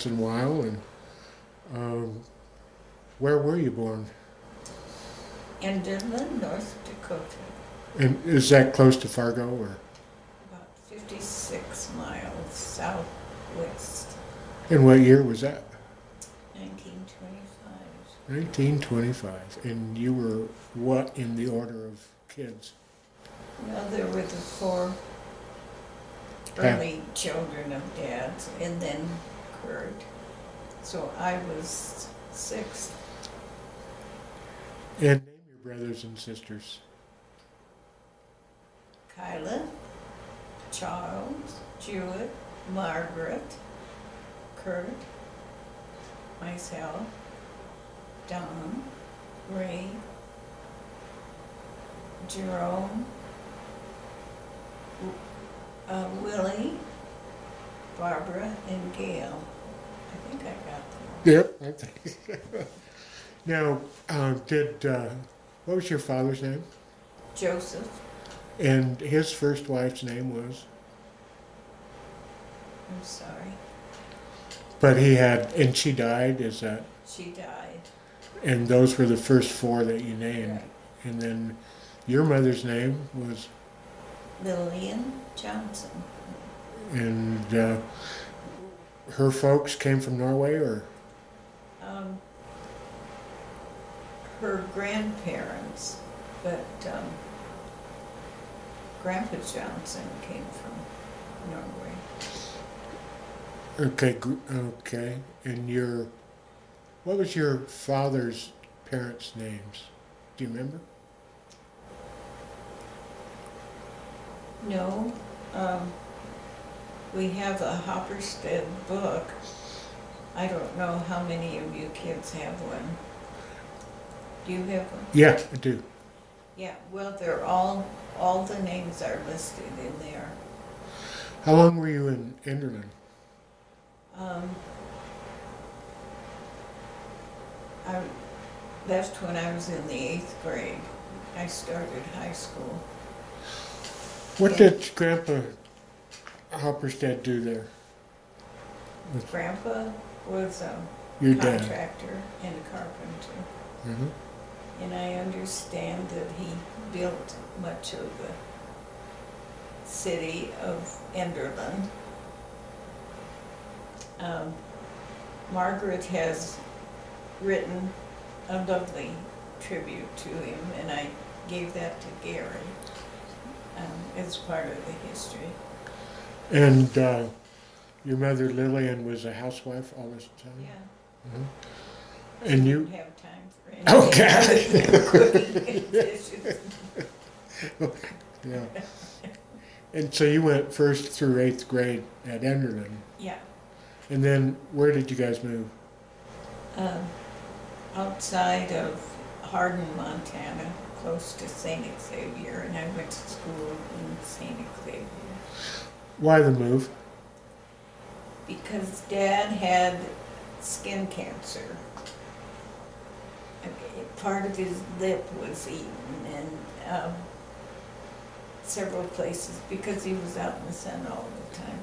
once in a while. And um, where were you born? In Enderlin, North Dakota, And is that close to Fargo or? about 56 miles southwest, And what year was that? 1925. 1925. And you were what in the order of kids? Well, there were the four early children of Dad's, and then So I was sixth. And name your brothers and sisters. Kyla, Charles, Jewett, Margaret, Kurt, myself, Don, Ray, Jerome, uh, Willie, Barbara, and Gail. I think I got them. Yep. I think- now, uh, did uh, what was your father's name? Joseph, And his first wife's name was. I'm sorry, But he had, and she died. Is that? she died. And those were the first four that you named. Right. And then your mother's name was, Lillian Johnson. And uh, her folks came from Norway, or Um, her grandparents, but um, Grandpa Johnson came from Norway. okay, okay. And your, what was your father's parents' names? Do you remember? No, um, we have a Hopperstad book. I don't know how many of you kids have one. Do you have one? Yeah, I do. Yeah, well, they're all, all the names are listed in there. How long were you in Enderlin? Um, I left when I was in the eighth grade. I started high school. What did Grandpa Hopperstad do there? With Grandpa was a your dad? contractor and a carpenter. hmm And I understand that he built much of the city of Enderlin. Um, Margaret has written a lovely tribute to him, and I gave that to Gary um, as part of the history. And uh, your mother Lillian was a housewife all this time. Yeah. Mhm. And you, Didn't have time for anything. Okay. other and yeah. And so you went first through eighth grade at Enderlin, Yeah. and then where did you guys move? um, outside of Hardin, Montana, close to St. Xavier, and I went to school in St. Xavier. Why the move? Because Dad had skin cancer. Part of his lip was eaten, and um, several places because he was out in the sun all the time.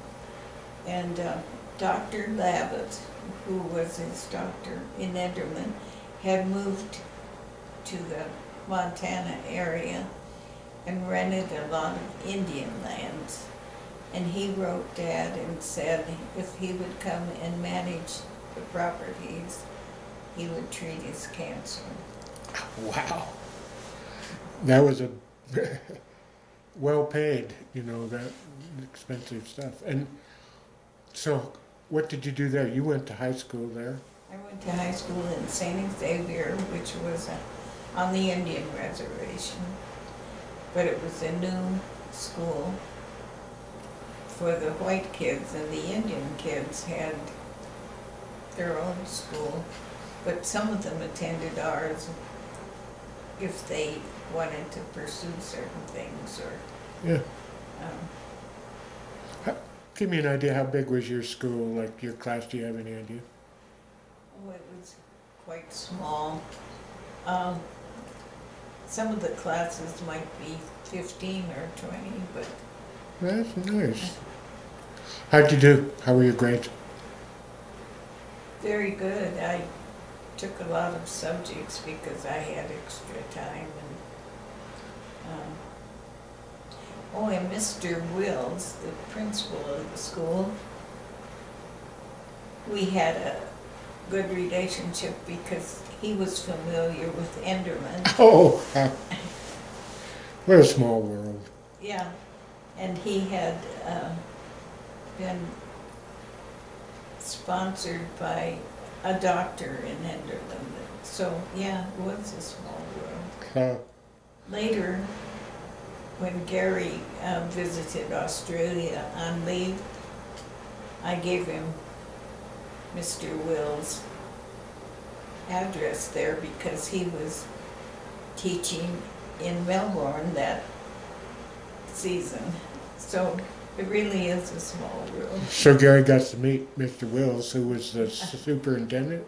And uh, Dr. Lavitt, who was his doctor in Enderlin, had moved to the Montana area and rented a lot of Indian lands. And he wrote Dad and said if he would come and manage the properties, he would treat his cancer. Wow. That was a well paid, you know, that expensive stuff. And so, what did you do there? You went to high school there. I went to high school in St. Xavier, which was uh, on the Indian reservation. But it was a new school for the white kids, and the Indian kids had their own school. But some of them attended ours if they wanted to pursue certain things or, Yeah. um, Give me an idea how big was your school, like your class. Do you have any idea? Oh, it was quite small. Um, some of the classes might be fifteen or twenty, but That's nice. How'd you do? How were your grades? very good. I took a lot of subjects because I had extra time and, um, oh, and Mr. Wills, the principal of the school, we had a good relationship because he was familiar with Enderlin. Oh, what a small world. Yeah, and he had uh, been sponsored by a doctor in Enderlin. So, yeah, it was a small world. Huh. Later, when Gary uh, visited Australia on leave, I gave him Mr. Will's address there because he was teaching in Melbourne that season. So it really is a small world So Gary got to meet Mr. Wills, who was the superintendent.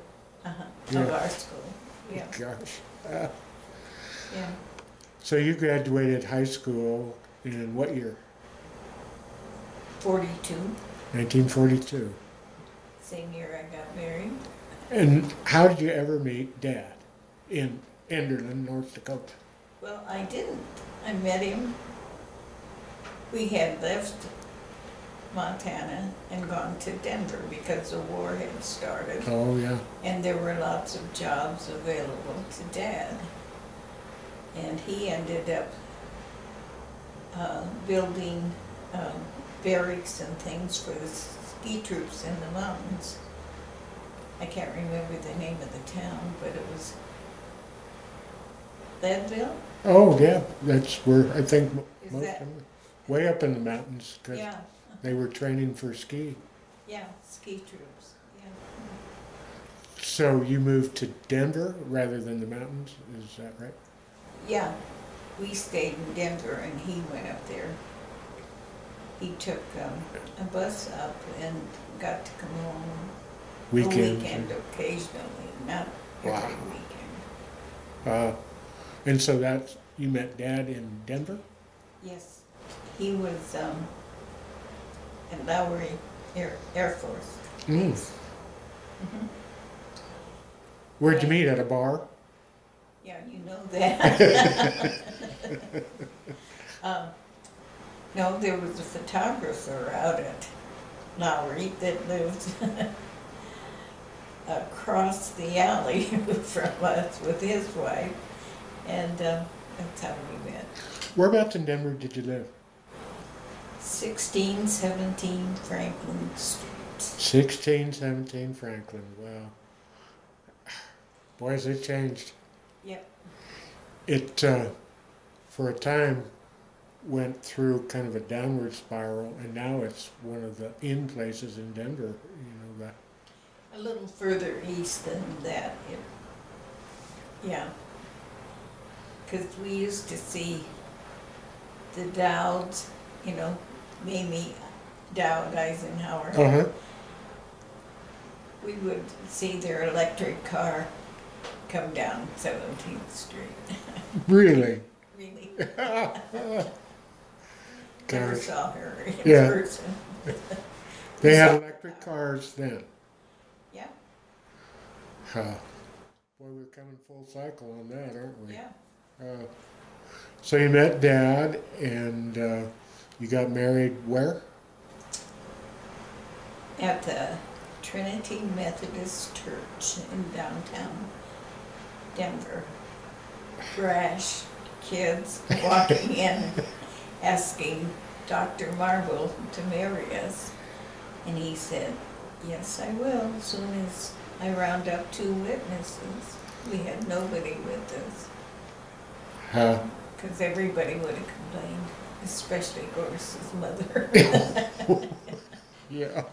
uh-huh, Yeah. of our school. Yeah, Gosh. Uh, yeah. so you graduated high school in what year? 42, 1942. same year I got married. And how did you ever meet Dad in Enderlin, North Dakota? Well, I didn't. I met him. We had left Montana and gone to Denver because the war had started. Oh yeah. And there were lots of jobs available to Dad. And he ended up uh, building um, barracks and things for the ski troops in the mountains. I can't remember the name of the town, but it was Leadville? Oh yeah. That's where I think Is most that- of them, way up in the mountains Yeah, they were training for ski. yeah, ski troops, yeah. So you moved to Denver rather than the mountains, is that right? Yeah, we stayed in Denver and he went up there. He took um, a bus up and got to come home a Weekends. weekend occasionally, not every Wow. weekend. Uh, and so that's you met Dad in Denver. Yes, he was um, at Lowry Air, Air Force. Mm. Mhm. Where'd you meet at a bar? Yeah, you know that. Um, No, there was a photographer out at Lowry that lived across the alley from us with his wife, and uh, that's how we met. Whereabouts in Denver did you live? Sixteen seventeen Franklin Street. 1617 Franklin. Wow. Boy, has it changed. Yep. It, uh, for a time, went through kind of a downward spiral, and now it's one of the in places in Denver. You know that. A little further east than that. It, yeah. Because we used to see the Douds, you know, Mamie Doud Eisenhower. Uh huh. We would see their electric car come down 17th Street. Really. really? Never Gosh. saw her in Yeah. person. They had electric cars then. Yeah, Huh. Boy, we're coming full cycle on that, aren't we? yeah. Uh, so you met Dad, and uh, you got married where? At the Trinity Methodist Church in downtown Denver. Brash kids walking in asking Dr. Marble to marry us. And he said, Yes, I will, as soon as I round up two witnesses. We had nobody with us. Huh. Because everybody would have complained, especially Doris's mother. Yeah.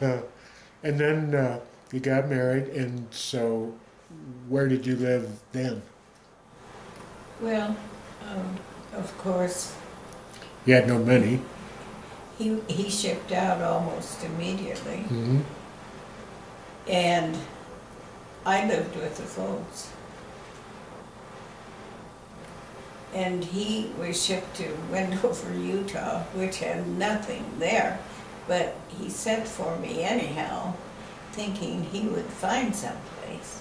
and then uh, you got married, and so where did you live then? well, um, of course, You had no money. he, he shipped out almost immediately, Mm-hmm. and I lived with the folks. And he was shipped to Wendover, Utah, which had nothing there, but he sent for me anyhow. thinking he would find someplace.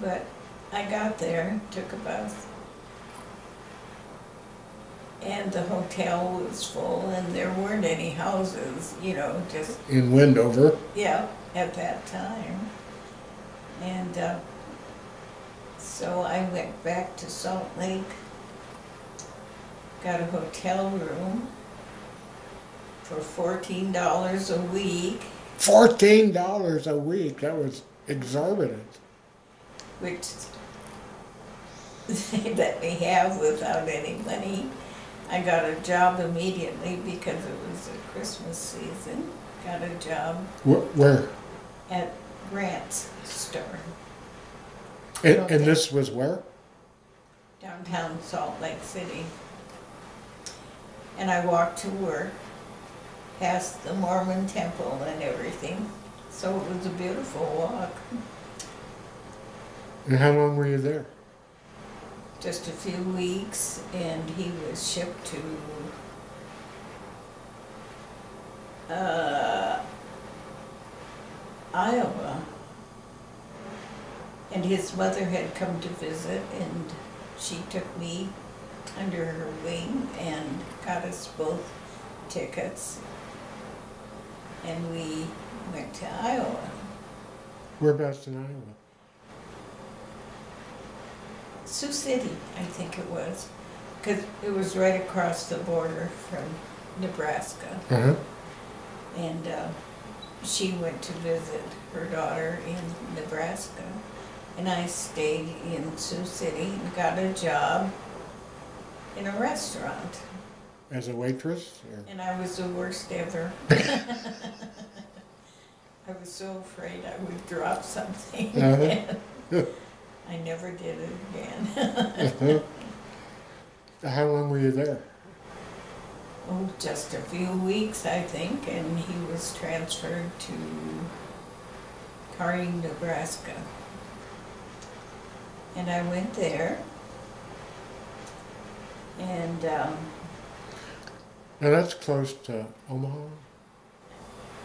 But I got there, took a bus, and the hotel was full, and there weren't any houses, you know, just In Wendover. yeah, at that time. And uh, so I went back to Salt Lake, got a hotel room for fourteen dollars a week, Fourteen dollars a week. That was exorbitant. which they let me have without any money. I got a job immediately because it was a Christmas season. Got a job Where? at Grant's store. And, and this was where? downtown Salt Lake City. And I walked to work, past the Mormon temple and everything, so it was a beautiful walk. And how long were you there? Just a few weeks, and he was shipped to uh, Iowa. And his mother had come to visit, and she took me under her wing and got us both tickets. And we went to Iowa. Whereabouts in Iowa? Sioux City, I think it was, because it was right across the border from Nebraska. Uh-huh. And uh, she went to visit her daughter in Nebraska. And I stayed in Sioux City and got a job in a restaurant. As a waitress? Or? And I was the worst ever. I was so afraid I would drop something. Uh-huh. I never did it again. Uh-huh. How long were you there? Oh, just a few weeks, I think, and he was transferred to Kearney, Nebraska. And I went there. And, um, Now that's close to Omaha.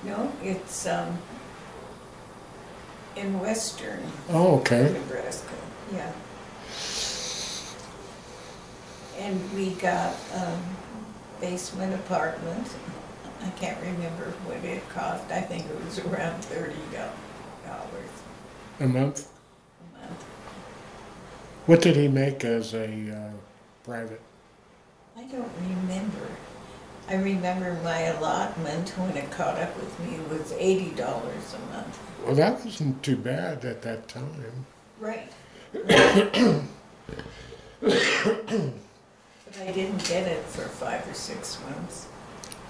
no, it's, um, in western Oh, okay. Nebraska, yeah. And we got, um, basement apartment. I can't remember what it cost. I think it was around thirty dollars A month. What did he make as a uh, private? I don't remember. I remember my allotment when it caught up with me was eighty dollars a month. Well, that wasn't too bad at that time. Right. But I didn't get it for five or six months.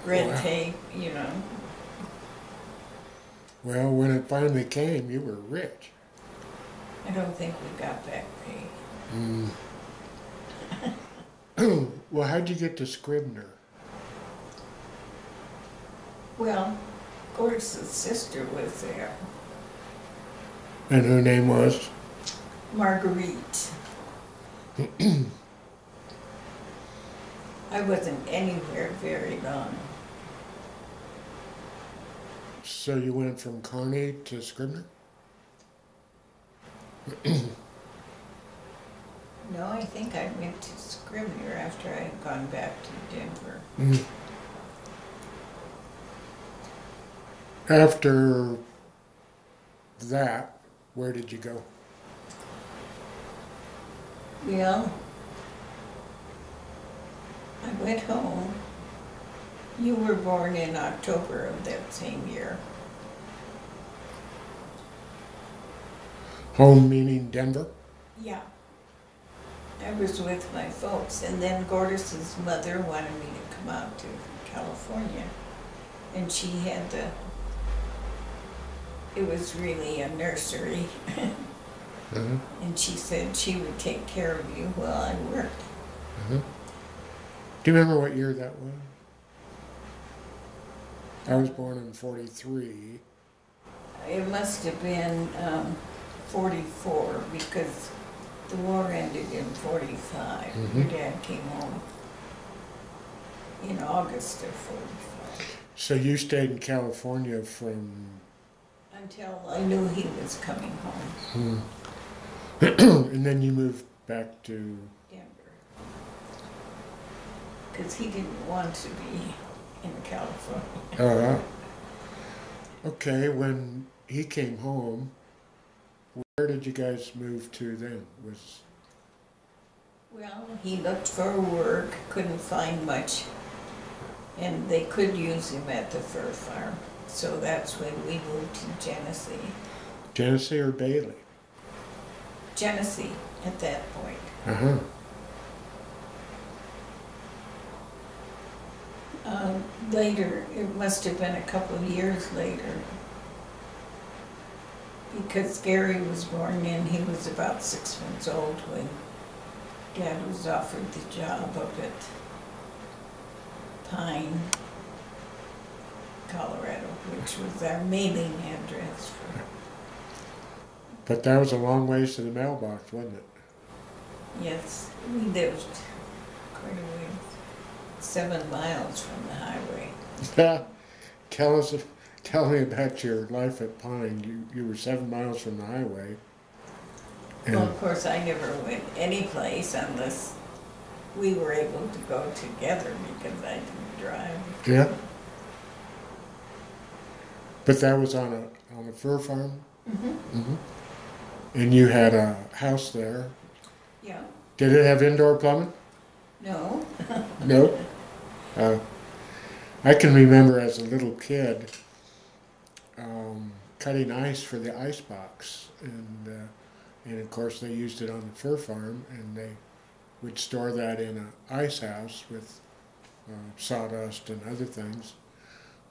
Red Wow. tape, you know. Well, when it finally came, you were rich. I don't think we got back pay. Mm. well, how'd you get to Scribner? Well, Gordon's sister was there, And her name was? Marguerite. I wasn't anywhere very long. So you went from Kearney to Scribner? No, I think I went to Scribner after I had gone back to Denver. Mm. After that, where did you go? Well, I went home. You were born in October of that same year. Home meaning Denver? Yeah. I was with my folks, and then Gordis's mother wanted me to come out to California. And she had the, it was really a nursery, Uh-huh. and she said she would take care of you while I worked. Uh-huh. Do you remember what year that was? I was born in 43. It must have been um, 44 because the war ended in 45. Your Mhm. dad came home in August of 45. So you stayed in California from until I knew he was coming home, Hmm. and then you moved back to. Denver. Because he didn't want to be in California. Oh, wow. Okay, when he came home, where did you guys move to then? Was Well, he looked for work, couldn't find much, and they could use him at the fur farm. So that's when we moved to Genesee. Genesee or Bailey? Genesee at that point. Uh huh. Um, later, it must have been a couple of years later, because Gary was born in, he was about six months old when Dad was offered the job up at Pine, Colorado, which was our mailing address for, But that was a long ways to the mailbox, wasn't it? yes, we lived quite a ways, seven miles from the highway. Yeah, tell us, tell me about your life at Pine. You you were seven miles from the highway. Well, of course, I never went anyplace unless we were able to go together because I didn't drive. yeah. But that was on a on a fur farm. Mm-hmm. mm-hmm. And you had a house there. Yeah, Did it have indoor plumbing? no, No. Uh, I can remember as a little kid um, cutting ice for the ice box, and uh, and of course they used it on the fur farm, and they would store that in an ice house with uh, sawdust and other things.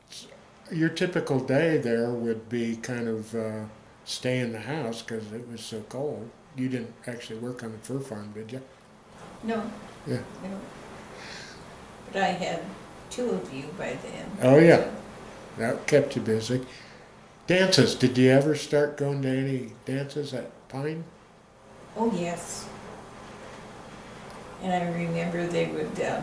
S- Your typical day there would be kind of uh, stay in the house because it was so cold. You didn't actually work on the fur farm, did you? no. Yeah. No. But I had two of you by then. Oh, yeah. That kept you busy. Dances. Did you ever start going to any dances at Pine? Oh, yes. And I remember they would uh,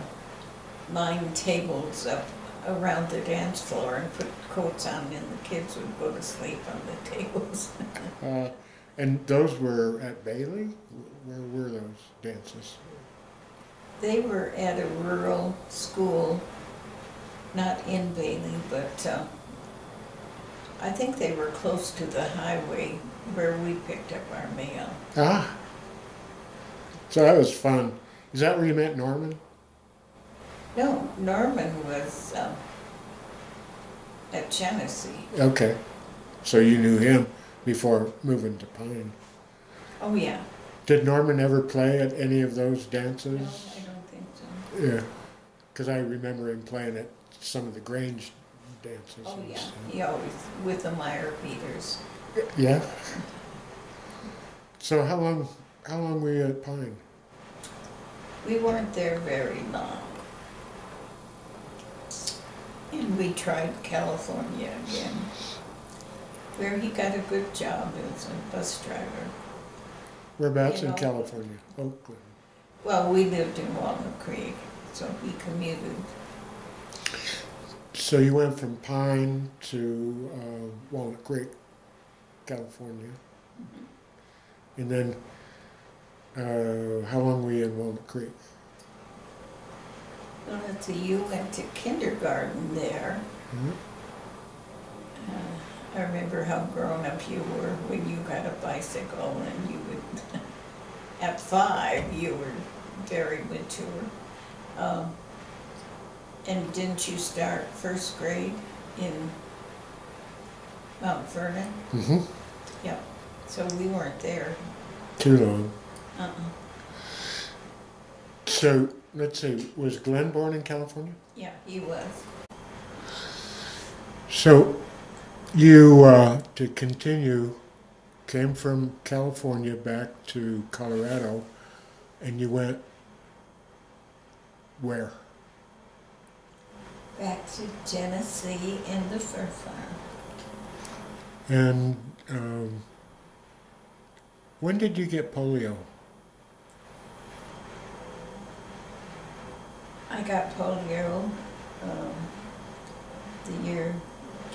line tables up around the dance floor and put coats on and the kids would go to sleep on the tables. Uh, and those were at Bailey? Where were those dances? They were at a rural school, not in Bailey, but uh, I think they were close to the highway where we picked up our mail. Ah. So that was fun. Is that where you met Norman? No, Norman was um, at Genesee. Okay. So you knew him before moving to Pine. Oh, yeah. Did Norman ever play at any of those No, dances? I don't think so. Yeah. Because I remember him playing at some of the Grange dances. Oh, and yeah. stuff. He always with the Meyer Peters. Yeah. So how long how long were you at Pine? We weren't there very long. And we tried California again, where he got a good job as a bus driver. Whereabouts You in. California? Oakland. Well, we lived in Walnut Creek, so he commuted. So you went from Pine to uh, Walnut Creek, California, and then uh, how long were you in Walnut Creek? Well, let's see, you went to kindergarten there. Mhm. Uh, I remember how grown up you were when you got a bicycle and you would, at five, you were very mature. Um, and didn't you start first grade in Mount Vernon? Mm-hmm. Yep. So we weren't there. Too long. Uh-uh. So let's see, was Glenn born in California? Yeah, he was. So you, uh, to continue, came from California back to Colorado, and you went where? back to Genesee and the fur farm. And um, when did you get polio? I got polio um, the year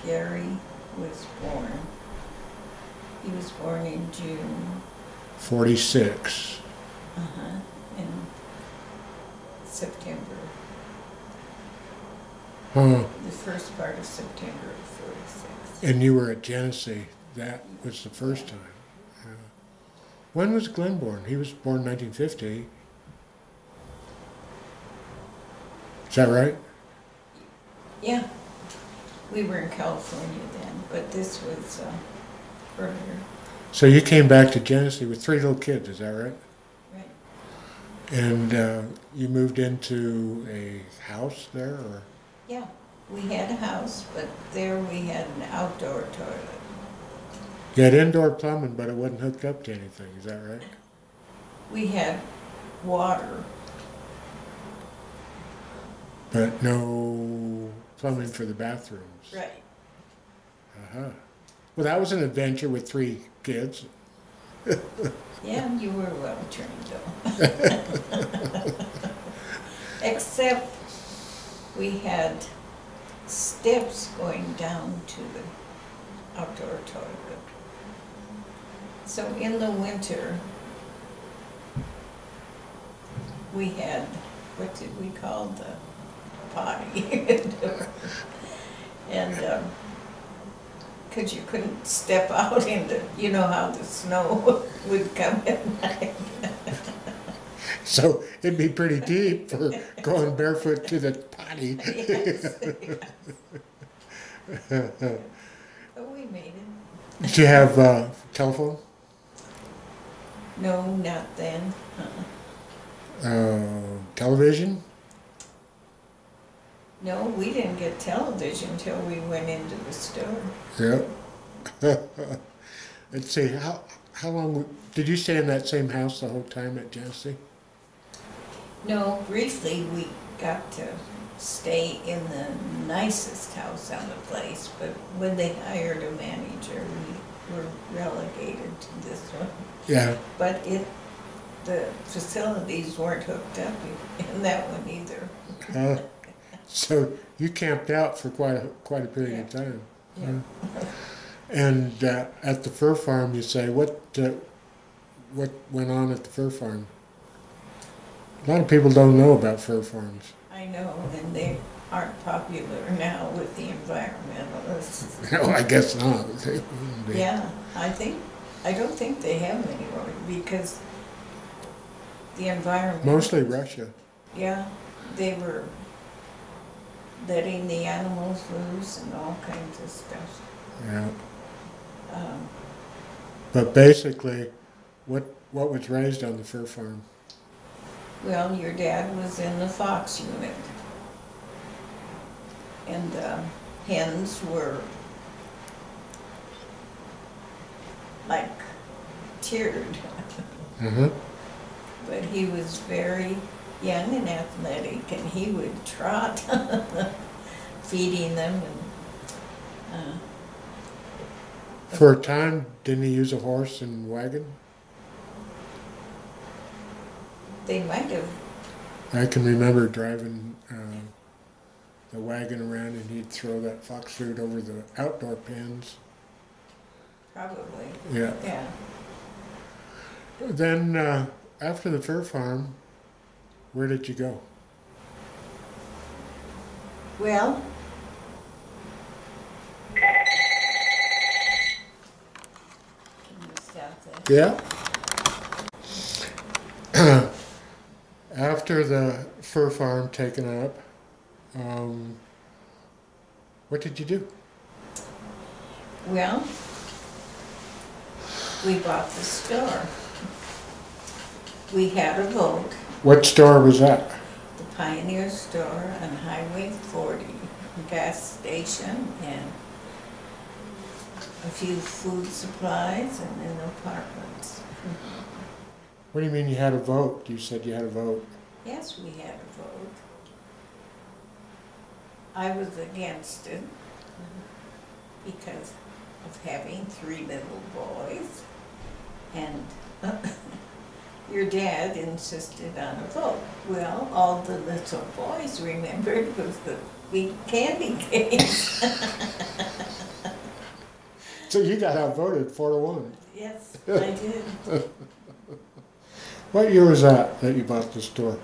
Gary was born. He was born in June. 46. Huh. the first part of September of forty-six. And you were at Genesee. That was the first time. Yeah. When was Glenn born? He was born 1950. Is that right? Yeah, we were in California then, but this was, uh, earlier, So you came back to Genesee with three little kids. Is that right? right? And uh, you moved into a house there, or Yeah, we had a house, but there we had an outdoor toilet. you had indoor plumbing, but it wasn't hooked up to anything. Is that right? We had water, But no plumbing for the bathrooms. right? Uh-huh. Well, that was an adventure with three kids. Yeah, you were well trained though. Except we had steps going down to the outdoor toilet. So in the winter, we had, what did we call the potty? And, um, cause you couldn't step out into, you know how the snow would come at night. So it'd be pretty deep for going barefoot to the potty. Yes. But we made it. Did you have uh, telephone? No, not then. Uh-uh. Uh, television? No, we didn't get television until we went into the store. Yep. Let's see, how, how long, did you stay in that same house the whole time at Genesee? No, briefly, we got to stay in the nicest house on the place, but when they hired a manager, we were relegated to this one. Yeah, But it, the facilities weren't hooked up in that one either. uh, so you camped out for quite a, quite a period of time. Yeah. And uh, at the fur farm, you say, what, uh, what went on at the fur farm? A lot of people don't know about fur farms. I know, and they aren't popular now with the environmentalists. No, I guess not. They wouldn't be. Yeah, I think, I don't think they have anymore because the environment. Mostly Russia. Yeah, they were letting the animals loose and all kinds of stuff. Yeah. Um, But basically, what what was raised on the fur farm? Well, your dad was in the fox unit. And the hens were like tiered. Uh-huh. But he was very young and athletic, and he would trot, feeding them. And uh, For a time, didn't he use a horse and wagon? They might have, I can remember driving uh, the wagon around, and he'd throw that fox food over the outdoor pens. probably, Yeah. yeah. Then uh, after the fur farm, where did you go? Well, can you stop? Yeah. After the fur farm taken up, um, what did you do? Well, we bought the store. We had a vote, What store was that? the Pioneer Store on Highway 40, a gas station, and a few food supplies, and then apartments. What do you mean you had a vote? You said you had a vote. Yes, we had a vote. I was against it because of having three little boys. And your dad insisted on a vote. Well, all the little boys remembered was the big candy cane. So you got outvoted four to one. Yes, I did. What year was that that you bought the store?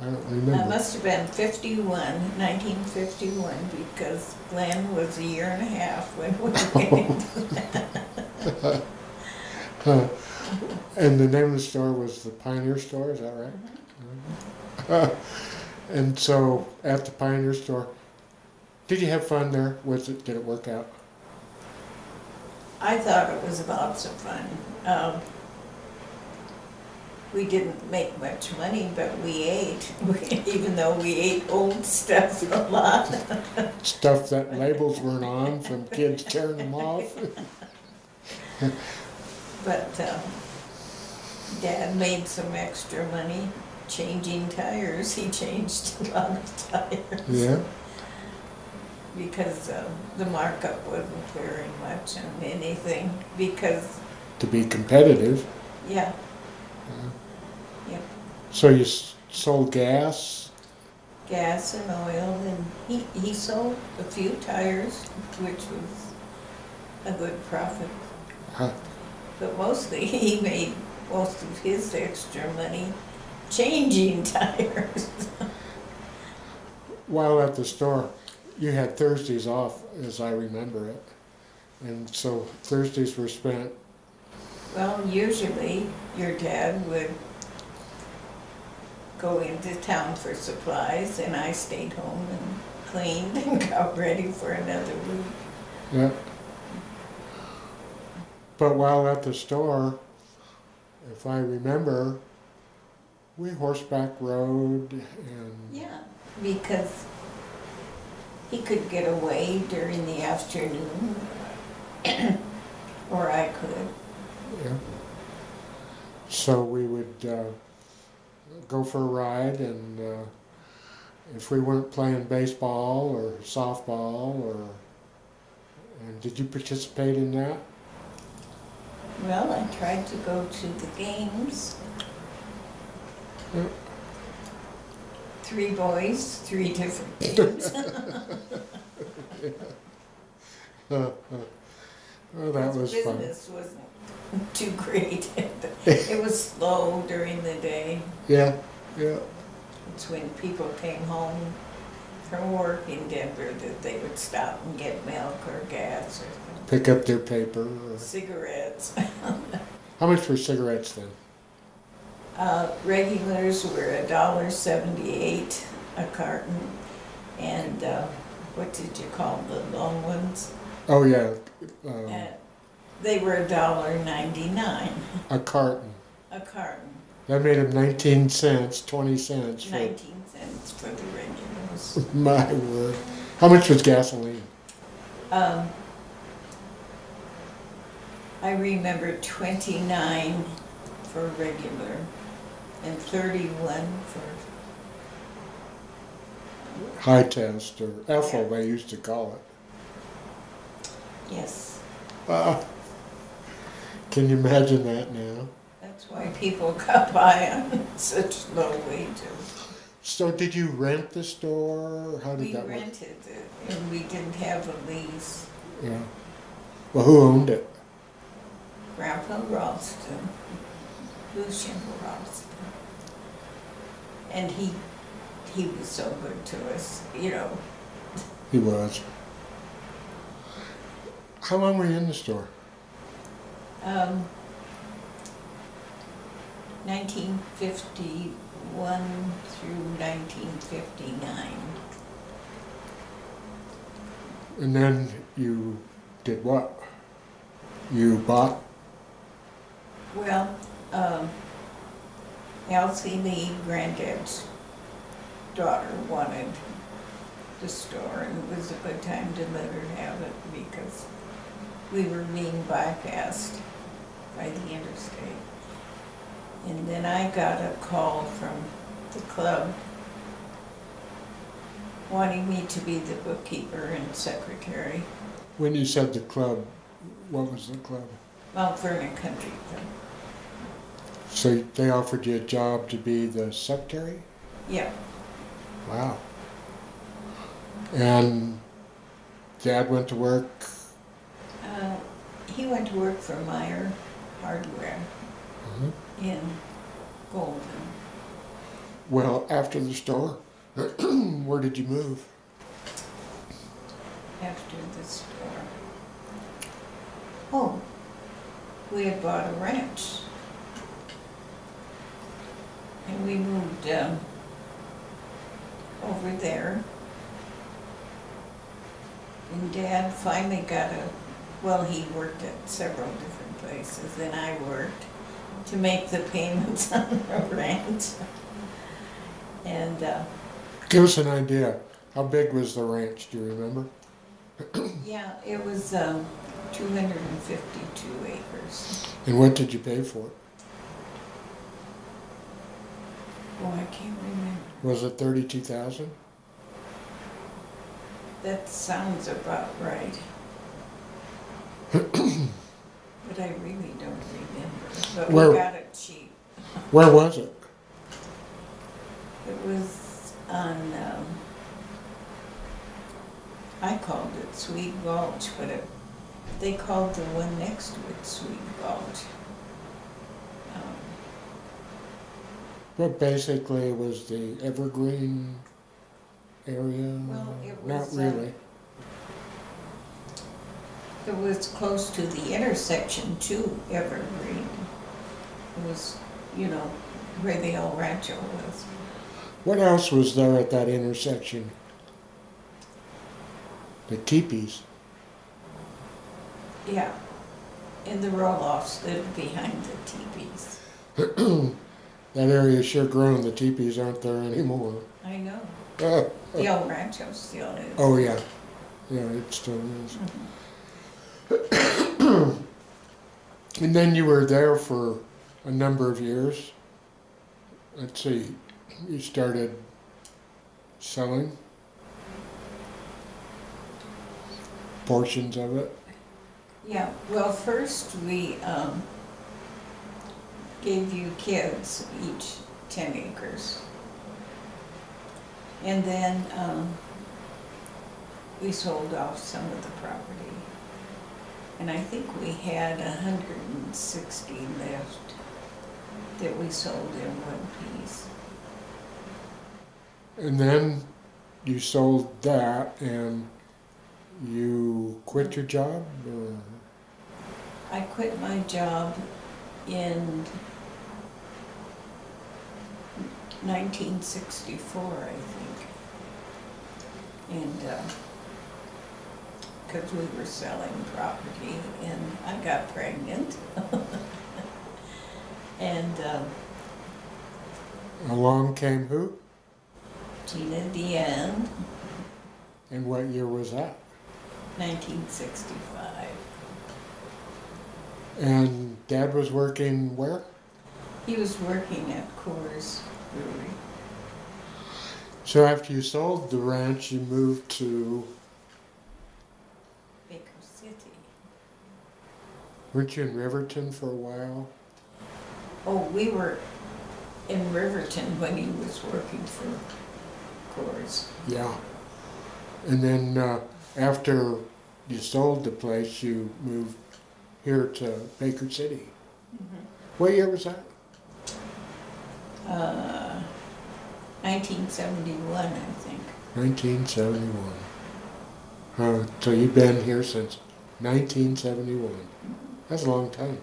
I don't That remember. must have been 51, 1951, because Glenn was a year and a half when we went. Huh. And the name of the store was the Pioneer Store, is that right? Mm-hmm. And so at the Pioneer Store, did you have fun there? Was it, did it work out? I thought it was lots of fun. Um, we didn't make much money, but we ate, even though we ate old stuff a lot. Stuff that labels weren't on from kids tearing them off? But um, Dad made some extra money changing tires. He changed a lot of tires. Yeah, because uh, the markup wasn't very much on anything, because, to be competitive. yeah, Yeah. So you sold gas? gas and oil, and he, he sold a few tires, which was a good profit. Huh. But mostly, he made most of his extra money changing tires. While at the store, you had Thursdays off, as I remember it. And so Thursdays were spent, Well, usually, your dad would go into town for supplies, and I stayed home and cleaned and got ready for another week. yeah. But while at the store, if I remember, we horseback rode and, Yeah, because he could get away during the afternoon, or I could. yeah. So we would uh, go for a ride and uh, if we weren't playing baseball or softball or, and did you participate in that? Well, I tried to go to the games. Yeah. Three boys, three different games. well, that was fun. Business wasn't too great. It was slow during the day. Yeah, yeah. It's when people came home from work in Denver that they would stop and get milk or gas or Pick up their paper. Or, cigarettes. how much were cigarettes then? Uh, regulars were a dollar seventy-eight a carton, and, uh, what did you call the long ones? Oh yeah, um, Uh, They were a dollar ninety-nine a carton. a carton, That made them 19 cents, 20 cents for nineteen cents for the regulars. my word. How much was gasoline? Um, I remember twenty-nine for regular and thirty-one for, High test or Yeah. they used to call it. Yes. Wow. Can you imagine that now? That's why people got by on such low wages. So did you rent the store? How did We that work? rented it and we didn't have a lease. Yeah. Well, who owned it? Grandpa Ralston, Lucian Ralston. And he, he was so good to us, you know. He was. How long were you in the store? Um, nineteen fifty-one through nineteen fifty-nine. And then you did what? You bought? Well, um, Elsie Lee, granddad's daughter, wanted the store, and it was a good time to let her have it because we were being bypassed by the interstate. And then I got a call from the club wanting me to be the bookkeeper and secretary, When you said the club, what was the club? Mount Vernon Country Club. So they offered you a job to be the secretary? Yeah, Wow. And dad went to work? He went to work for Meyer Hardware Mhm. in Golden. Well, after the store, where did you move? after the store. Oh, we had bought a ranch. And we moved, um, over there. And Dad finally got a, well, he worked at several different places, and I worked to make the payments on the ranch. And, uh, Give us an idea. How big was the ranch? Do you remember? Yeah, it was um, 252 acres. And what did you pay for it? Oh, I can't remember. Was it thirty-two thousand? That sounds about right. But I really don't remember. But we got it cheap. Where was it? It was on, um, I called it Sweet Gulch, but it, they called the one next to it Sweet Gulch. Um, But basically, it was the Evergreen area. Well, it Not was, uh, really. It was close to the intersection to Evergreen. It was, you know, where the old rancho was. What else was there at that intersection? The teepees. Yeah. And the roll-offs lived behind the teepees. That area's sure grown. The teepees aren't there anymore. I know. Uh, The old rancho still is. oh yeah, yeah, it still is. Mhm. And then you were there for a number of years. Let's see, you started selling portions of it. Yeah, well, first we, um, gave you kids each ten acres. And then, um, we sold off some of the property. And I think we had hundred and sixty left that we sold in one piece. And then you sold that and you quit your job or? I quit my job in nineteen sixty-four, I think. And, uh 'cause cause we were selling property and I got pregnant. And, um, Along came who? Gina Deanne, And what year was that? nineteen sixty-five. And Dad was working where? He was working at Coors Brewery. So after you sold the ranch, you moved to, Baker City. Weren't you in Riverton for a while? Oh, we were in Riverton when he was working for Coors. Yeah. And then uh, after you sold the place, you moved here to Baker City. What year was that? Uh, 1971, I think. 1971. Uh, so you've been here since 1971. That's a long time.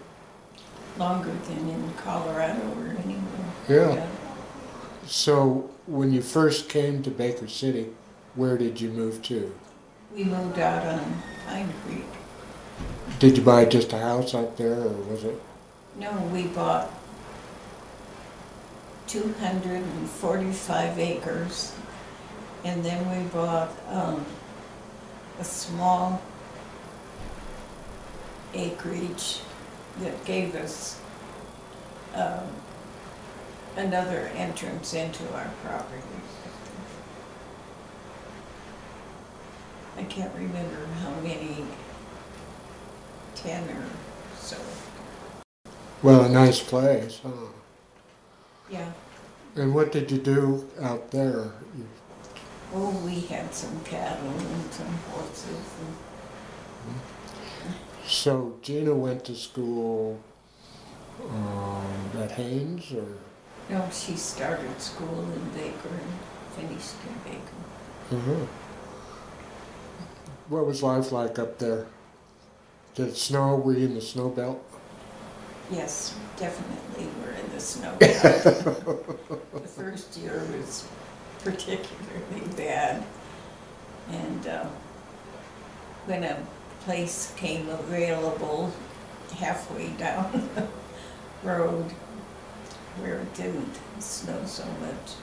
Longer than in Colorado or anywhere. Yeah. So when you first came to Baker City, where did you move to? We moved out on Pine Creek. Did you buy just a house out there, or was it? No, we bought 245 acres. And then we bought um, a small acreage that gave us um, another entrance into our property. I can't remember how many, 10 or so. Well, a nice place, huh? Yeah. And what did you do out there? You- Oh, we had some cattle and some horses and So Gina went to school um, at Haines or? No, she started school in Baker and finished in Baker. Mhm. What was life like up there? Did it snow? Were you in the snow belt? Yes, definitely we're in the snow. Belt. the first year was particularly bad. And uh, when a place came available halfway down the road where it didn't snow so much,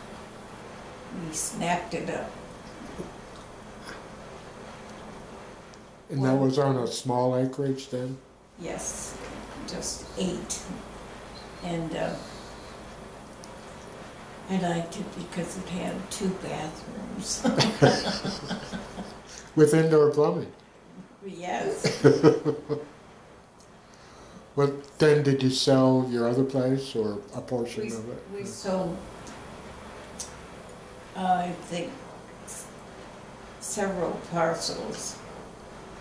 we snapped it up. And that was on a small acreage then? Yes, just eight. And uh, I liked it because it had two bathrooms. With indoor plumbing? Yes, What, then did you sell your other place or a portion we, of it? we sold, uh, I think, several parcels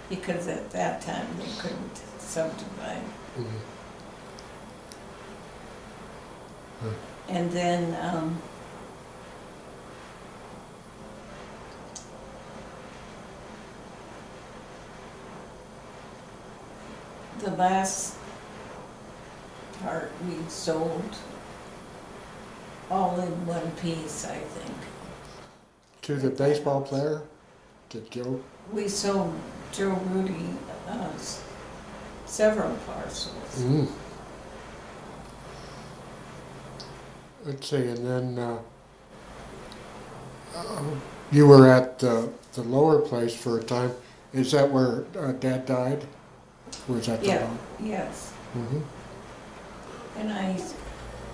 because at that time they couldn't subdivide. Mhm. And then, um, the last part we sold all in one piece, I think. To the baseball player? To Joe? We sold Joe Rudi, uh, several parcels. Mm. Let's see, and then, uh, uh, you were at the, the lower place for a time. Is that where uh, Dad died? Was that the Yeah. Yes, Mhm. and I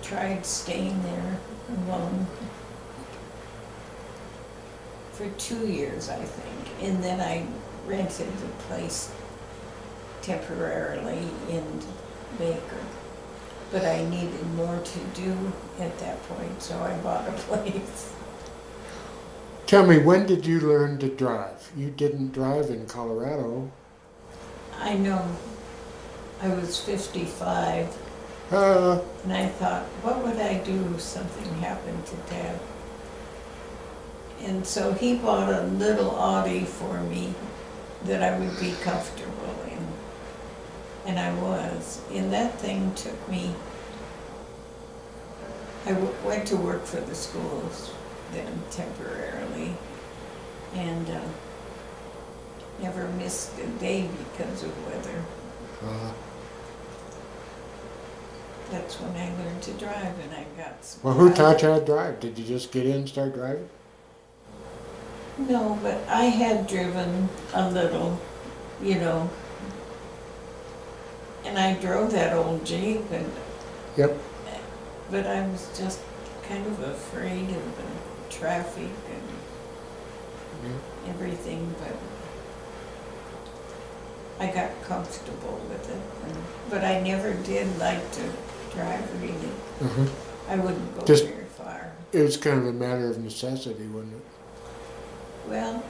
tried staying there alone for two years, I think, and then I rented the place temporarily in Baker. But I needed more to do at that point, so I bought a place. Tell me, when did you learn to drive? You didn't drive in Colorado. I know I was fifty-five, Uh, and I thought, what would I do if something happened to Dad? And so he bought a little Audi for me that I would be comfortable in. And I was. And that thing took me, I w- went to work for the schools then temporarily. And uh, never missed a day because of weather. uh, That's when I learned to drive and I got some. well, who taught you how to drive? Did you just get in and start driving? No, but I had driven a little, you know. And I drove that old Jeep and, Yep. but I was just kind of afraid of the traffic and everything, but I got comfortable with it. But I never did like to drive really. Uh-huh. I wouldn't go Just- very far. It was kind of a matter of necessity, wasn't it? Well,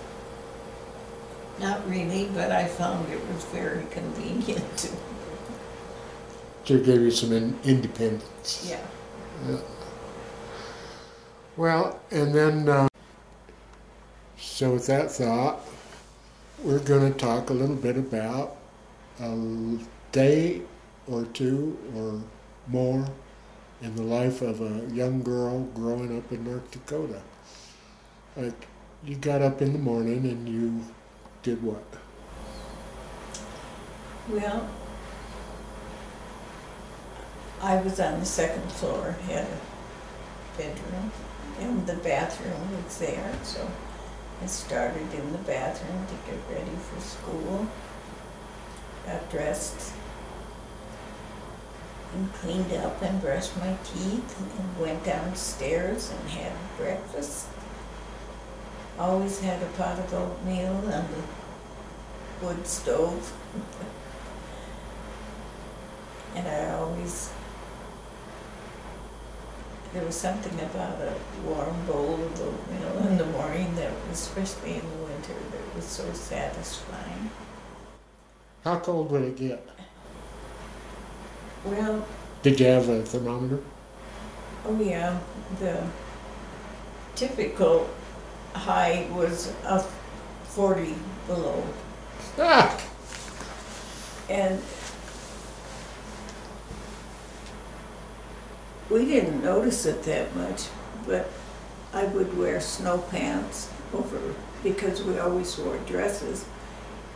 not really, but I found it was very convenient to, To gave you some in- independence. yeah. Yeah. Well, and then, uh, so with that thought, we're going to talk a little bit about a day or two or more in the life of a young girl growing up in North Dakota. Like, you got up in the morning and you did what? Well, I was on the second floor, had a bedroom, and the bathroom was there, so I started in the bathroom to get ready for school. Got dressed and cleaned up and brushed my teeth and went downstairs and had breakfast. Always had a pot of oatmeal on the wood stove. And I always, there was something about a warm bowl of oatmeal in the morning that, was, especially in the winter, that was so satisfying. How cold would it get? Well, Did you have a thermometer? oh yeah, the typical high was a forty below. Ah! And we didn't notice it that much, but I would wear snow pants over because we always wore dresses.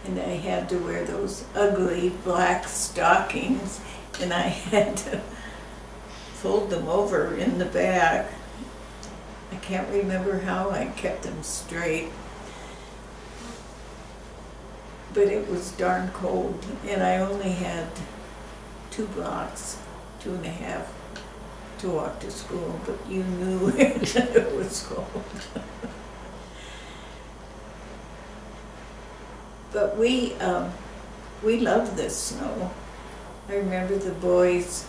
And I had to wear those ugly black stockings and I had to fold them over in the back. I can't remember how I kept them straight. But it was darn cold and I only had two blocks, two and a half to walk to school, but you knew it was cold. But we, um, we loved this snow. I remember the boys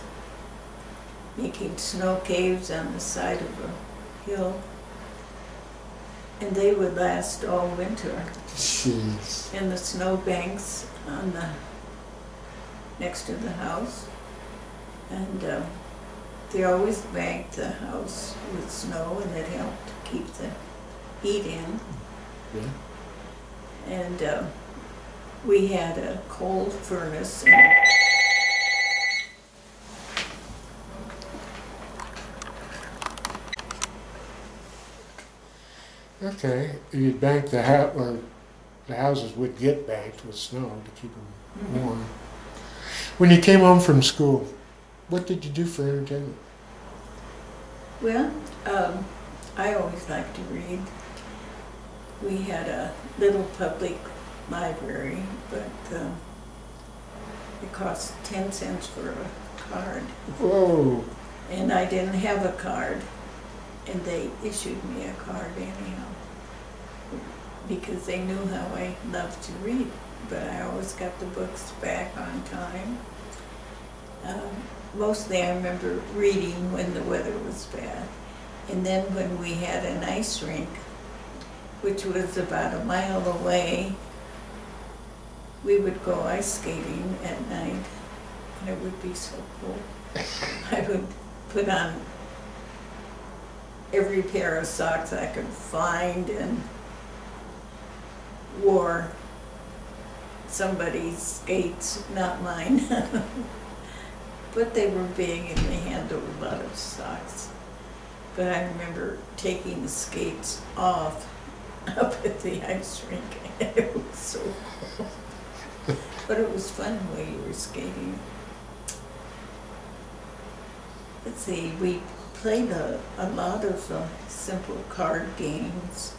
making snow caves on the side of a hill. And they would last all winter. Jeez. And the snow banks on the, next to the house. And, uh, they always banked the house with snow and it helped keep the heat in. Yeah. And, uh, we had a cold furnace and Okay. You'd bank the house, or the houses would get banked with snow to keep them Mm-hmm. warm. When you came home from school, what did you do for entertainment? Well, um, I always liked to read. We had a little public library, but um, it cost ten cents for a card, Whoa. and I didn't have a card, and they issued me a card anyhow because they knew how I loved to read. But I always got the books back on time. Um, mostly I remember reading when the weather was bad. And then when we had an ice rink, which was about a mile away, we would go ice skating at night, and it would be so cool. I would put on every pair of socks I could find and wore somebody's skates, not mine. But they were big and they a lot of socks. But I remember taking the skates off up at the ice rink. It was so cold. But it was fun while you were skating. Let's see, we played a, a lot of uh, simple card games.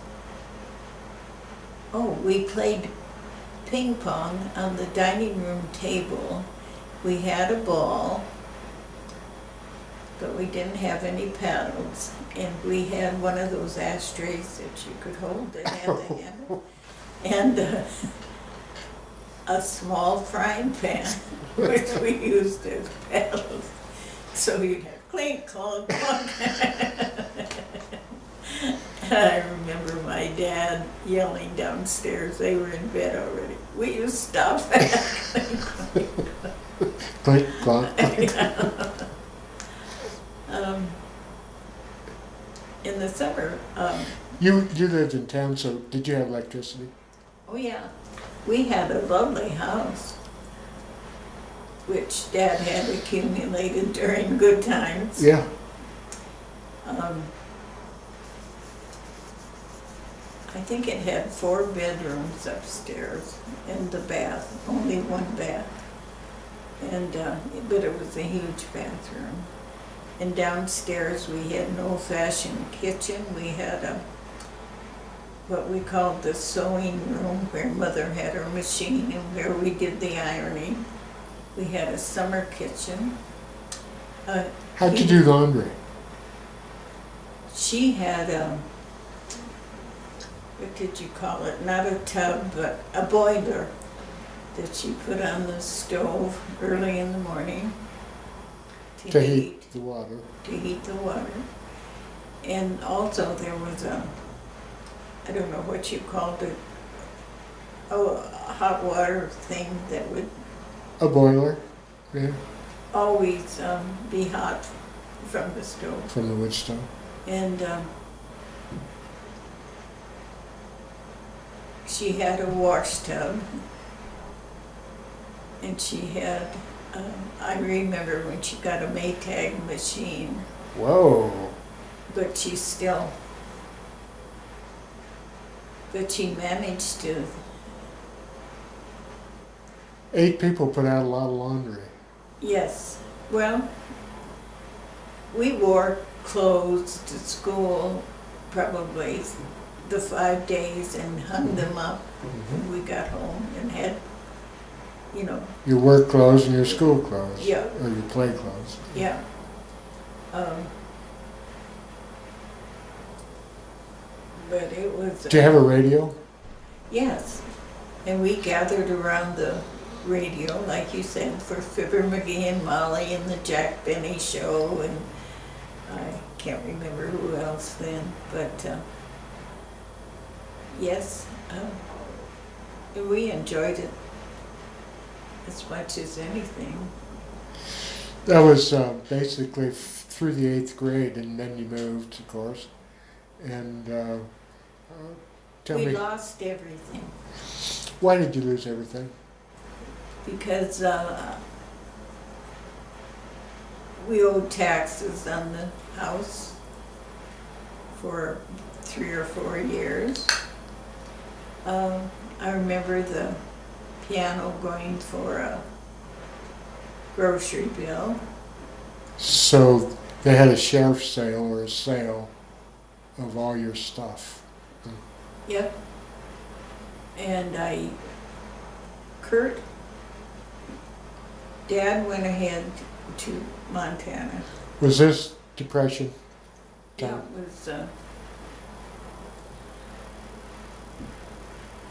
Oh, we played ping pong on the dining room table. We had a ball, but we didn't have any paddles. And we had one of those ashtrays that you could hold that had the handle. And uh, a small frying pan, which we used as paddles. So you'd have clink, clunk, clunk. And I remember my dad yelling downstairs, they were in bed already, will you stop that? Clonk. Um, In the summer, um, You you lived in town, so did you have electricity? oh yeah, we had a lovely house, which dad had accumulated during good times. Yeah. Um, I think it had four bedrooms upstairs and the bath, only one bath. And, uh, but it was a huge bathroom. And downstairs, we had an old-fashioned kitchen. We had a, what we called the sewing room where mother had her machine and where we did the ironing. We had a summer kitchen. Uh, How'd you do laundry? she had a, what did you call it? Not a tub, but a boiler that she put on the stove early in the morning to, To heat, heat the water. to heat the water. And also there was a, I don't know what you called it, a hot water thing that would A boiler, yeah, always um, be hot from the stove. from the wood stove. And um, she had a wash tub. And she had, um, I remember when she got a Maytag machine, Whoa, but she still, but she managed to, eight people put out a lot of laundry. yes, well, we wore clothes to school probably the five days and hung them up. When we got home and had, you know, Your work clothes and your school clothes. Yeah. Or your play clothes. yeah. Um, but it was. Do you have a radio? Yes, and we gathered around the radio, like you said, for Fibber McGee and Molly and the Jack Benny show, and I can't remember who else then, but, uh, yes, um, and we enjoyed it as much as anything. That was uh, basically f- through the eighth grade, and then you moved, of course. And uh, uh, tell We me, lost everything. why did you lose everything? because uh, we owed taxes on the house for three or four years. Um, I remember the piano going for a grocery bill. So they had a sheriff sale or a sale of all your stuff. Yep. And I, Kurt, Dad went ahead to Montana. Was this depression? Yeah, it was, uh,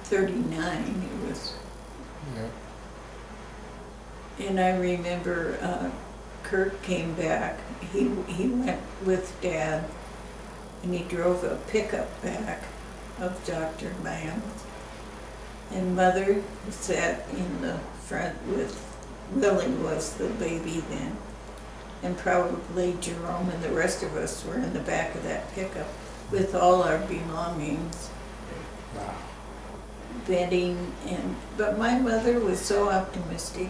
thirty-nine, it was, Yeah. and I remember, uh, Kurt came back, he, he went with Dad, and he drove a pickup back of Dr. Lamb. And Mother sat in the front with, Willie was the baby then, and probably Jerome and the rest of us were in the back of that pickup with all our belongings, Wow. Bedding and, but my mother was so optimistic.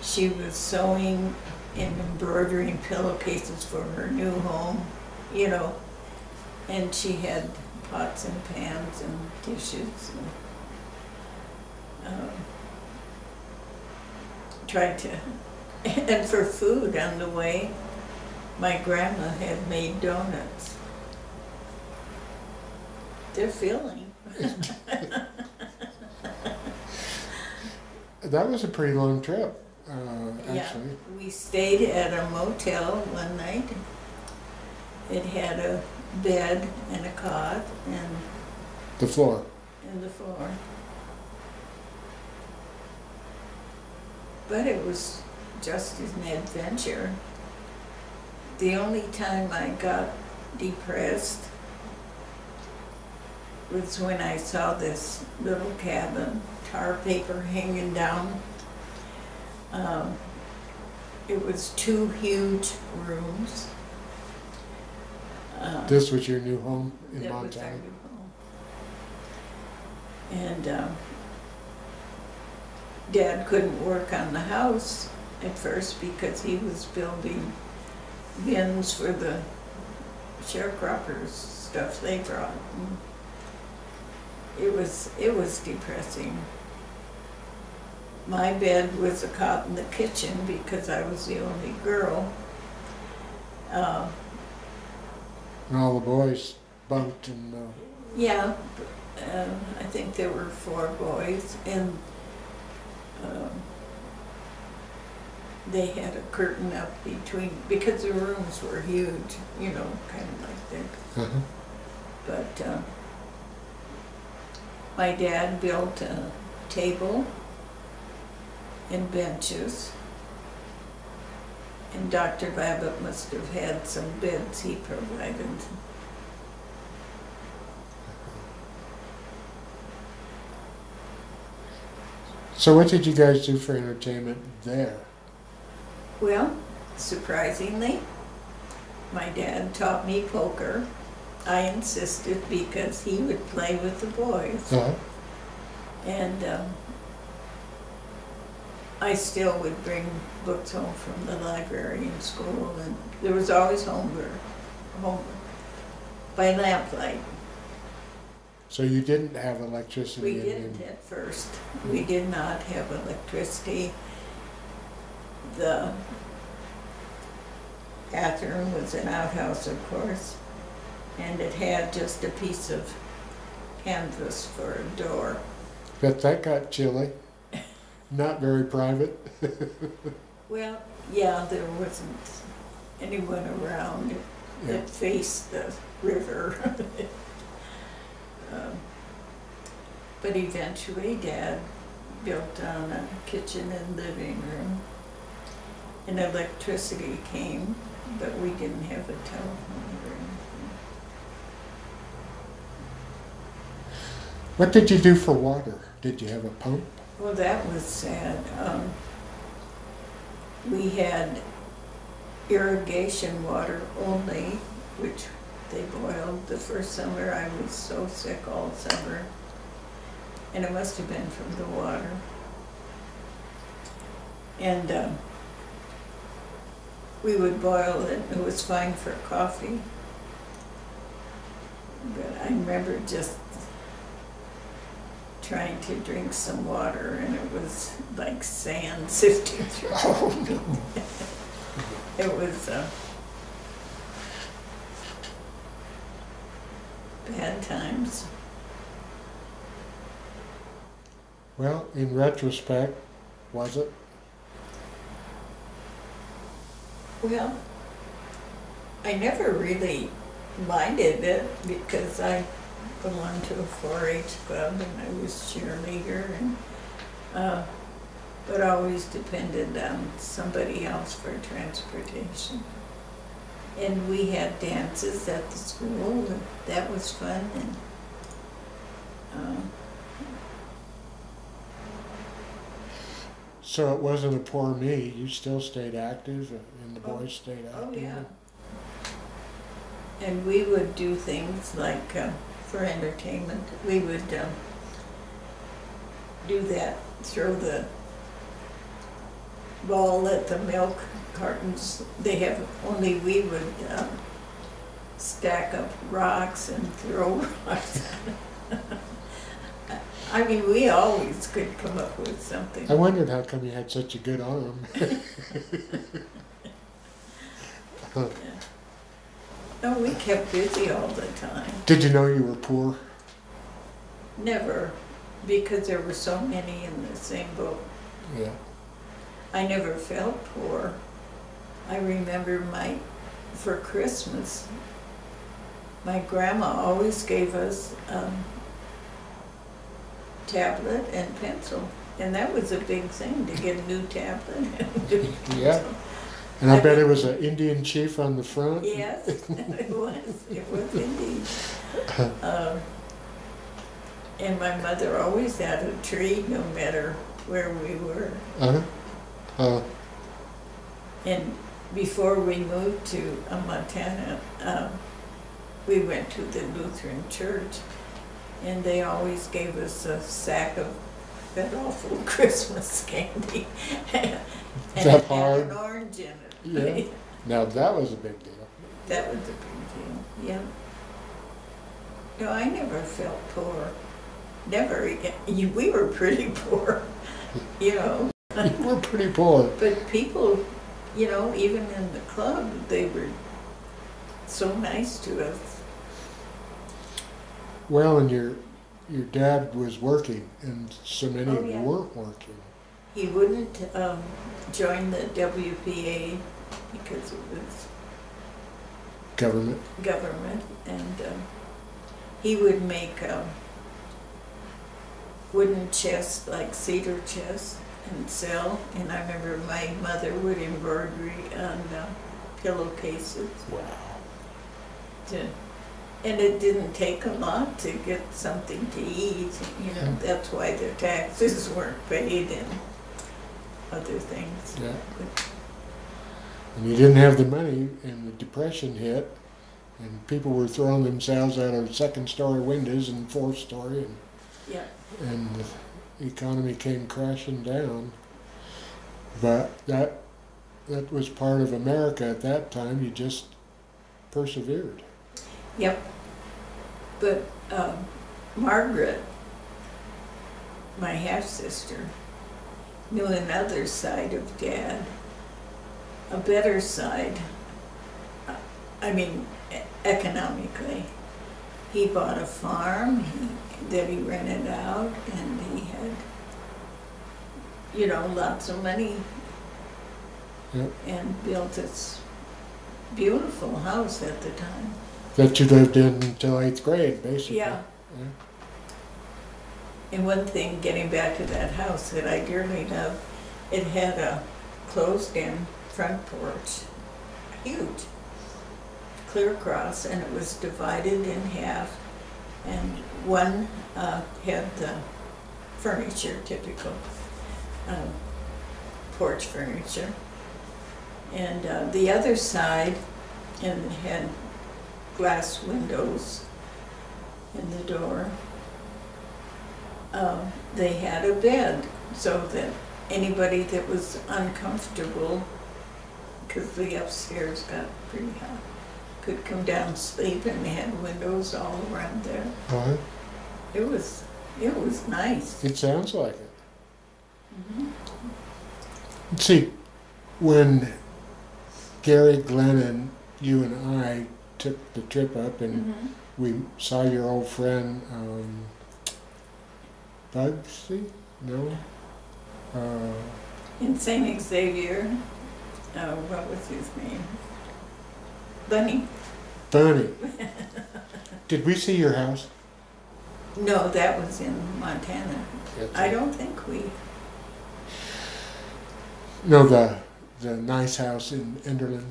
She was sewing and embroidering pillowcases for her new home, you know, and she had pots and pans and dishes and, um, tried to, and for food on the way, my grandma had made donuts. They're filling. That was a pretty long trip, uh, Yeah. actually. We stayed at a motel one night. It had a bed and a cot and, The floor. and the floor. But it was just an adventure. The only time I got depressed was when I saw this little cabin, tar paper hanging down. Um, it was two huge rooms. Uh, This was your new home in that was our Montana? new home. And, um, Dad couldn't work on the house at first because he was building bins for the sharecroppers stuff they brought. And It was, it was depressing. My bed was a cot in the kitchen because I was the only girl. Uh, And all the boys bunked and, uh, Yeah, uh, I think there were four boys, and um, they had a curtain up between because the rooms were huge, you know, kind of like that. uh-huh. But my dad built a table and benches. And Dr. Babbitt must have had some beds he provided. So what did you guys do for entertainment there? Well, surprisingly, my dad taught me poker. I insisted because he would play with the boys. Uh, And um, I still would bring books home from the library in school, and there was always homework, homework by lamplight. so you didn't have electricity We didn't in- at first. We did not have electricity. The bathroom was an outhouse, of course, and it had just a piece of canvas for a door. Bet that got chilly. Not very private. Well, yeah, there wasn't anyone around Yeah. that faced the river. Um, But eventually Dad built on a kitchen and living room. And electricity came, but we didn't have a telephone or anything. What did you do for water? Did you have a pump? Well, that was sad. Um, we had irrigation water only, which they boiled the first summer. I was so sick all summer. And it must have been from the water. And um, we would boil it. It was fine for coffee. But I remember just trying to drink some water and it was like sand sifting through. Oh, no. It was uh, bad times. Well, in retrospect, was it? Well, I never really minded it because I belonged to a 4-H club and I was cheerleader and, uh, but always depended on somebody else for transportation. And we had dances at the school and that was fun and, um, So it wasn't a poor me. You still stayed active, uh, and the Oh. boys stayed Oh, yeah. And we would do things like, uh, for entertainment, we would, um, do that, throw the ball at the milk cartons. They have, only we would, um, stack up rocks and throw rocks. I mean, we always could come up with something. I wondered how come you had such a good arm. No, we kept busy all the time. Did you know you were poor? Never, because there were so many in the same boat. Yeah. I never felt poor. I remember my, for Christmas, my grandma always gave us um, tablet and pencil. And that was a big thing to get a new tablet and Yeah. And I bet it was an Indian chief on the front. Yes, it was, it was indeed. Um, And my mother always had a tree, no matter where we were. Uh-huh. Uh, And before we moved to uh, Montana, um, we went to the Lutheran church, and they always gave us a sack of that awful Christmas candy. and that hard? an orange in it. Yeah. now that was a big deal. that was a big deal. Yeah. No, I never felt poor. Never. You, we were pretty poor, you know. we're pretty poor. But people, you know, even in the club, they were so nice to us. Well, and your your dad was working, and so many Oh, of you yeah. weren't working. He wouldn't um, join the WPA because it was Government. government, and um, he would make um, wooden chests, like cedar chests, and sell. And I remember my mother would embroidery on uh, pillowcases Wow. to And it didn't take a lot to get something to eat, you know, that's why their taxes weren't paid and other things. Yeah. And you didn't have the money, and the depression hit, and people were throwing themselves out of second-story windows and fourth-story, and, Yeah, and the economy came crashing down. But that that was part of America at that time. You just persevered. yep. But, um, Margaret, my half-sister, knew another side of dad, a better side. I mean, economically. He bought a farm he, that he rented out and he had, you know, lots of money Yep. and built this beautiful house at the time. That you lived in until eighth grade, basically. Yeah. And one thing, getting back to that house that I dearly love, it had a closed-in front porch, huge, clear across, and it was divided in half. And one uh, had the furniture, typical um, porch furniture. And uh, the other side, and had glass windows in the door um, they had a bed so that anybody that was uncomfortable, because the upstairs got pretty hot, could come down and sleep and they had windows all around there. Well, It was, it was nice. it sounds like it. Mhm. See, when Gary, Glenn, and you and I took the trip up and Mhm. we saw your old friend, um, Bugsy? No? Uh, In St. Xavier, uh, what was his name? Bunny. Bunny. Did we see your house? No, that was in Montana. I don't think we, No, the the nice house in Enderlin.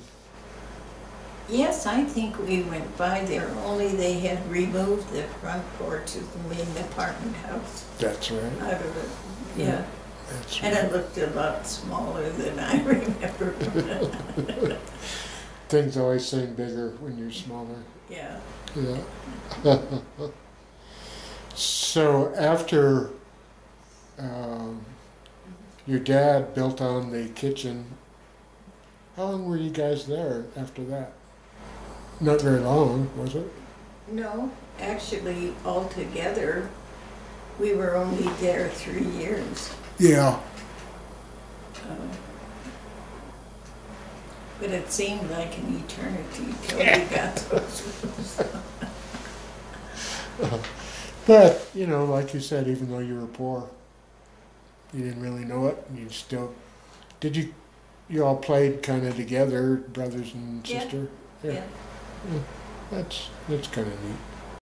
Yes, I think we went by there, only they had removed the front porch of the main apartment house. That's right. out of it, Yeah. That's And right. it looked a lot smaller than I remember. Things always seem bigger when you're smaller. Yeah, Yeah. so after um, your dad built on the kitchen, how long were you guys there after that? Not very long, was it? no, actually altogether, we were only there three years. Yeah. Um, But it seemed like an eternity till we got those rooms. But, you know, like you said, even though you were poor, you didn't really know it. and You still. Did you. You all played kind of together, brothers and Yeah. sister? Yeah, That's, that's kind of neat.